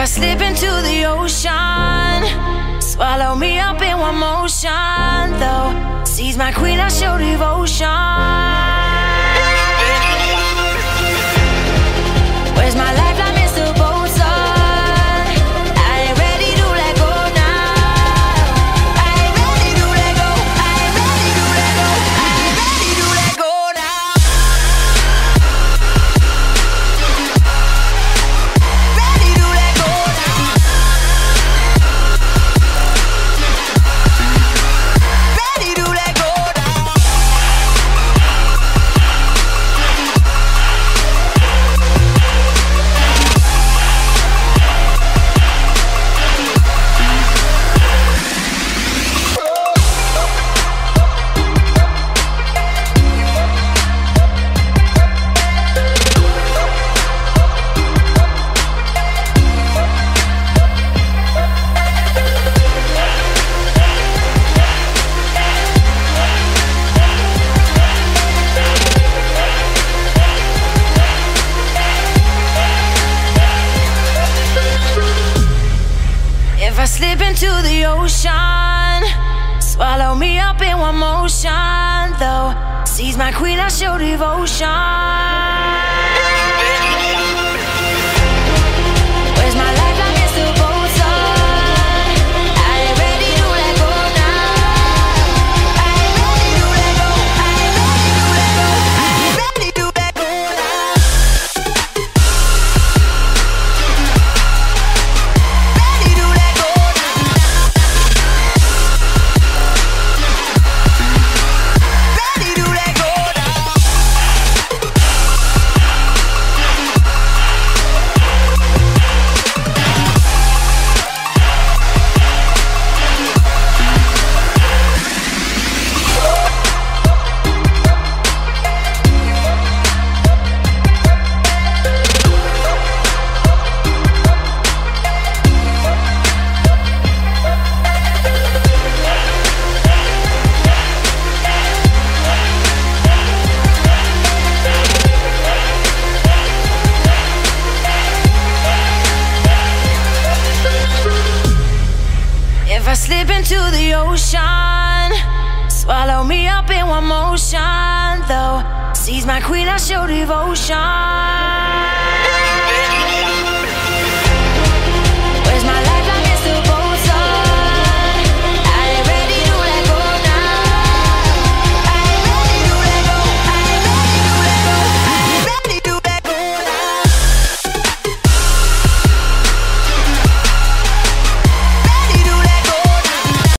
I slip into the ocean, swallow me up in one motion, though. Seize my queen, I show devotion. Into the ocean, swallow me up in one motion, though. Seize my queen, I show devotion. Slip into the ocean, swallow me up in one motion, though. Seize my queen, I show devotion.